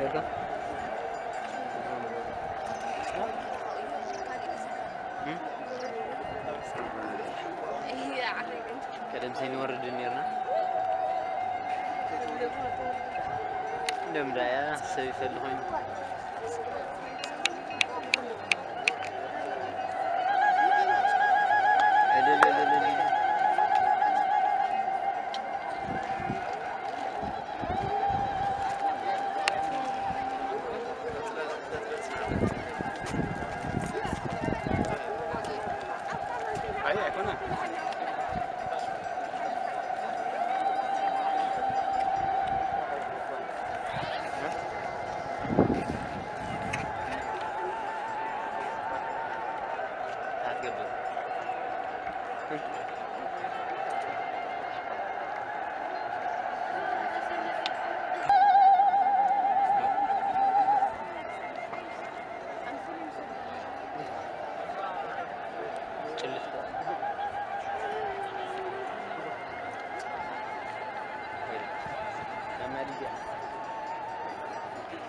هذا كلمتي نورد نيرنا دم رايا سيفلهم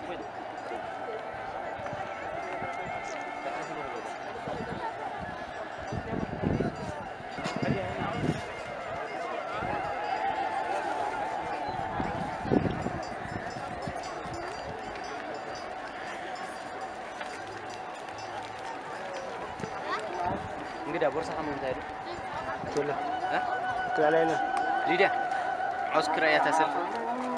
Enggak bursa kamu minta itu? Sudah. Hah? Kelalaian. Lidia. Oscar ya tasel.